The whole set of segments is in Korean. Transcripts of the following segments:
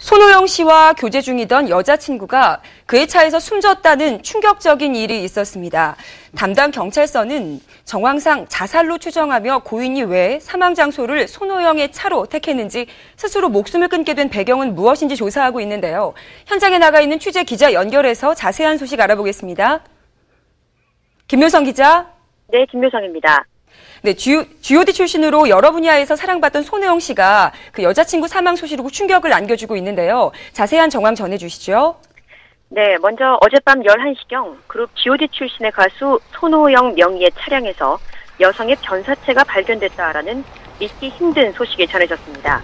손호영 씨와 교제 중이던 여자친구가 그의 차에서 숨졌다는 충격적인 일이 있었습니다. 담당 경찰서는 정황상 자살로 추정하며 고인이 왜 사망 장소를 손호영의 차로 택했는지 스스로 목숨을 끊게 된 배경은 무엇인지 조사하고 있는데요. 현장에 나가 있는 취재 기자 연결해서 자세한 소식 알아보겠습니다. 김효성 기자. 네, 김효성입니다. 네, G.O.D 출신으로 여러 분야에서 사랑받던 손혜영 씨가 그 여자친구 사망 소식으로 충격을 안겨주고 있는데요. 자세한 정황 전해주시죠. 네, 먼저 어젯밤 11시경 그룹 G.O.D 출신의 가수 손호영 명의의 차량에서 여성의 변사체가 발견됐다라는 믿기 힘든 소식이 전해졌습니다.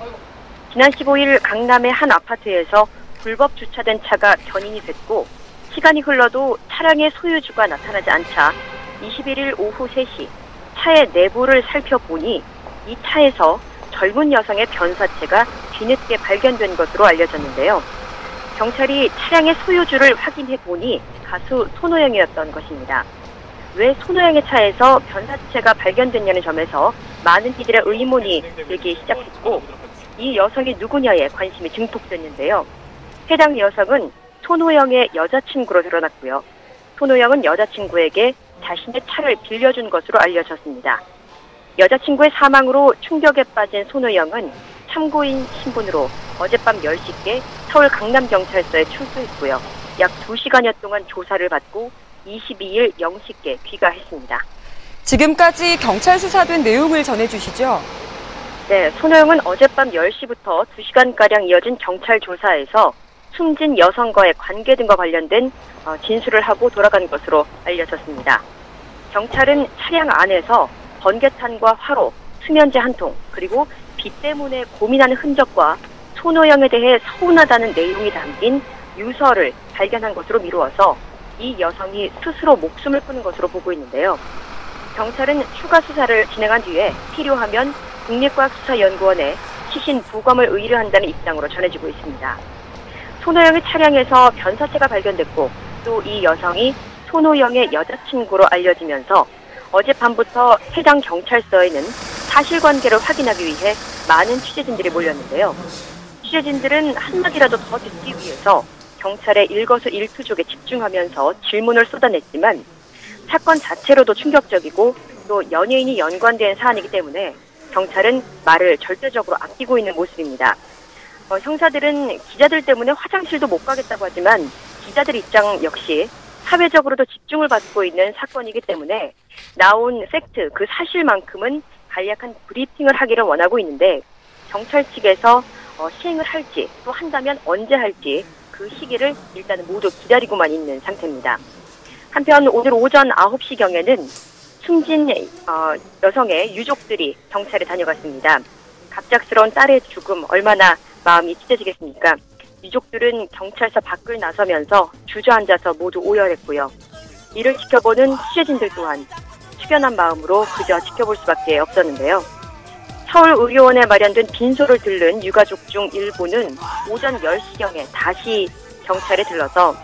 지난 15일 강남의 한 아파트에서 불법 주차된 차가 견인이 됐고 시간이 흘러도 차량의 소유주가 나타나지 않자 21일 오후 3시 차의 내부를 살펴보니 이 차에서 젊은 여성의 변사체가 뒤늦게 발견된 것으로 알려졌는데요. 경찰이 차량의 소유주를 확인해 보니 가수 손호영이었던 것입니다. 왜 손호영의 차에서 변사체가 발견됐냐는 점에서 많은 이들의 의문이 들기 시작했고 이 여성이 누구냐에 관심이 증폭됐는데요. 해당 여성은 손호영의 여자친구로 드러났고요. 손호영은 여자친구에게 자신의 차를 빌려준 것으로 알려졌습니다. 여자친구의 사망으로 충격에 빠진 손호영은 참고인 신분으로 어젯밤 10시께 서울 강남경찰서에 출두했고요. 약 2시간여 동안 조사를 받고 22일 0시께 귀가했습니다. 지금까지 경찰 수사된 내용을 전해주시죠. 네, 손호영은 어젯밤 10시부터 2시간가량 이어진 경찰 조사에서 숨진 여성과의 관계 등과 관련된 어, 진술을 하고 돌아간 것으로 알려졌습니다. 경찰은 차량 안에서 번개탄과 화로, 수면제 한 통, 그리고 비 때문에 고민하는 흔적과 손호영에 대해 서운하다는 내용이 담긴 유서를 발견한 것으로 미루어서 이 여성이 스스로 목숨을 끊은 것으로 보고 있는데요. 경찰은 추가 수사를 진행한 뒤에 필요하면 국립과학수사연구원에 시신 부검을 의뢰한다는 입장으로 전해지고 있습니다. 손호영의 차량에서 변사체가 발견됐고 또 이 여성이 손호영의 여자친구로 알려지면서 어젯밤부터 해당 경찰서에는 사실관계를 확인하기 위해 많은 취재진들이 몰렸는데요. 취재진들은 한마디라도 더 듣기 위해서 경찰의 일거수일투족에 집중하면서 질문을 쏟아냈지만 사건 자체로도 충격적이고 또 연예인이 연관된 사안이기 때문에 경찰은 말을 절대적으로 아끼고 있는 모습입니다. 어, 형사들은 기자들 때문에 화장실도 못 가겠다고 하지만 기자들 입장 역시 사회적으로도 집중을 받고 있는 사건이기 때문에 나온 팩트, 그 사실만큼은 간략한 브리핑을 하기를 원하고 있는데 경찰 측에서 어, 시행을 할지 또 한다면 언제 할지 그 시기를 일단은 모두 기다리고만 있는 상태입니다. 한편 오늘 오전 9시경에는 숨진 어, 여성의 유족들이 경찰에 다녀갔습니다. 갑작스러운 딸의 죽음 얼마나 마음이 찢어지겠습니까? 유족들은 경찰서 밖을 나서면서 주저앉아서 모두 오열했고요. 이를 지켜보는 취재진들 또한 숙연한 마음으로 그저 지켜볼 수밖에 없었는데요. 서울의료원에 마련된 빈소를 들른 유가족 중 일부는 오전 10시경에 다시 경찰에 들러서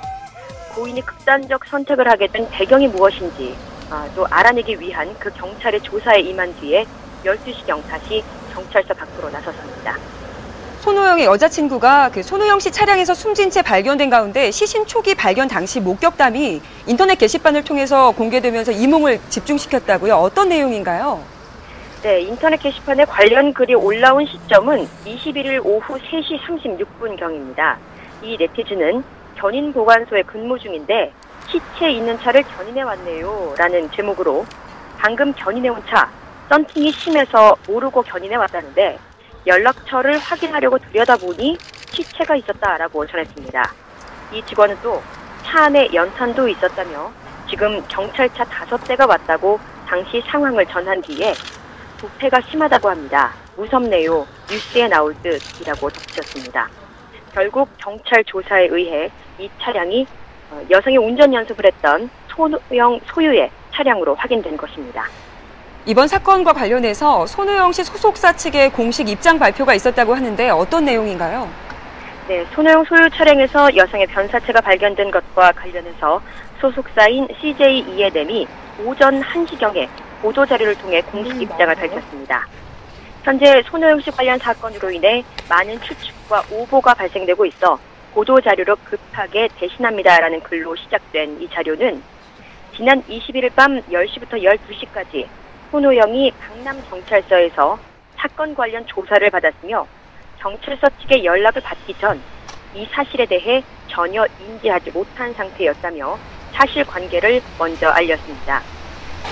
고인이 극단적 선택을 하게 된 배경이 무엇인지 아, 또 알아내기 위한 그 경찰의 조사에 임한 뒤에 12시경 다시 경찰서 밖으로 나섰습니다. 손호영의 여자친구가 그 손호영 씨 차량에서 숨진 채 발견된 가운데 시신 초기 발견 당시 목격담이 인터넷 게시판을 통해서 공개되면서 이몽을 집중시켰다고요. 어떤 내용인가요? 네, 인터넷 게시판에 관련 글이 올라온 시점은 21일 오후 3시 36분경입니다. 이 네티즌은 견인 보관소에 근무 중인데 시체 있는 차를 견인해 왔네요. 라는 제목으로 방금 견인해 온 차, 썬팅이 심해서 모르고 견인해 왔다는데 연락처를 확인하려고 들여다보니 시체가 있었다라고 전했습니다. 이 직원은 또 차 안에 연탄도 있었다며 지금 경찰차 다섯 대가 왔다고 당시 상황을 전한 뒤에 부패가 심하다고 합니다. 무섭네요. 뉴스에 나올 듯이라고 덧붙였습니다. 결국 경찰 조사에 의해 이 차량이 어, 여성이 운전 연습을 했던 소형 소유의 차량으로 확인된 것입니다. 이번 사건과 관련해서 손호영 씨 소속사 측의 공식 입장 발표가 있었다고 하는데 어떤 내용인가요? 네, 손호영 소유 차량에서 여성의 변사체가 발견된 것과 관련해서 소속사인 CJ 이에뎀이 오전 1시경에 보도 자료를 통해 공식 입장을 밝혔습니다. 현재 손호영 씨 관련 사건으로 인해 많은 추측과 오보가 발생되고 있어 보도 자료로 급하게 대신합니다라는 글로 시작된 이 자료는 지난 21일 밤 10시부터 12시까지 손호영이 강남경찰서에서 사건 관련 조사를 받았으며 경찰서 측의 연락을 받기 전 이 사실에 대해 전혀 인지하지 못한 상태였다며 사실관계를 먼저 알렸습니다.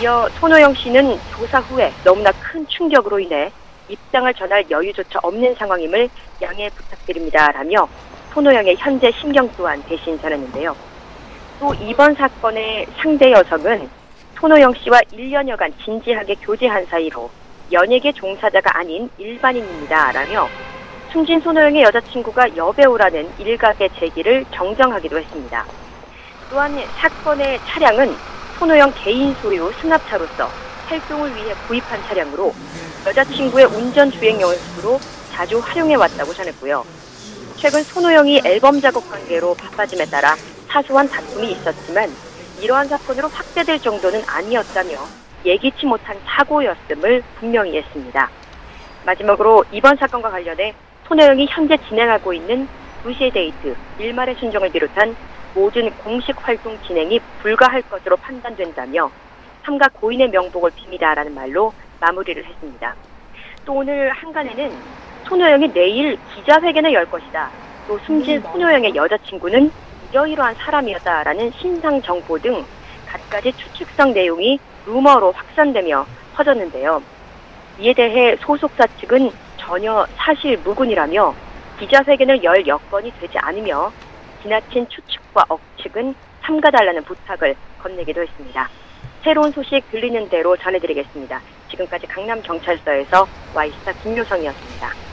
이어 손호영 씨는 조사 후에 너무나 큰 충격으로 인해 입장을 전할 여유조차 없는 상황임을 양해 부탁드립니다 라며 손호영의 현재 심경 또한 대신 전했는데요. 또 이번 사건의 상대 여성은 손호영 씨와 1년여간 진지하게 교제한 사이로 연예계 종사자가 아닌 일반인입니다 라며 숨진 손호영의 여자친구가 여배우라는 일각의 제기를 정정하기도 했습니다. 또한 사건의 차량은 손호영 개인 소유 승합차로서 활동을 위해 구입한 차량으로 여자친구의 운전 주행 연습으로 자주 활용해 왔다고 전했고요. 최근 손호영이 앨범 작업 관계로 바빠짐에 따라 사소한 다툼이 있었지만 이러한 사건으로 확대될 정도는 아니었다며 예기치 못한 사고였음을 분명히 했습니다. 마지막으로 이번 사건과 관련해 손호영이 현재 진행하고 있는 2시의 데이트, 일말의 순정을 비롯한 모든 공식 활동 진행이 불가할 것으로 판단된다며 삼각 고인의 명복을 빕니다라는 말로 마무리를 했습니다. 또 오늘 한간에는 손호영이 내일 기자회견을 열 것이다. 또 숨진 손호영의 여자친구는 이러이러한 사람이었다라는 신상 정보 등 갖가지 추측성 내용이 루머로 확산되며 퍼졌는데요. 이에 대해 소속사 측은 전혀 사실 무근이라며 기자회견을 열 여건이 되지 않으며 지나친 추측과 억측은 삼가달라는 부탁을 건네기도 했습니다. 새로운 소식 들리는 대로 전해드리겠습니다. 지금까지 강남경찰서에서 와이스타 김효성이었습니다.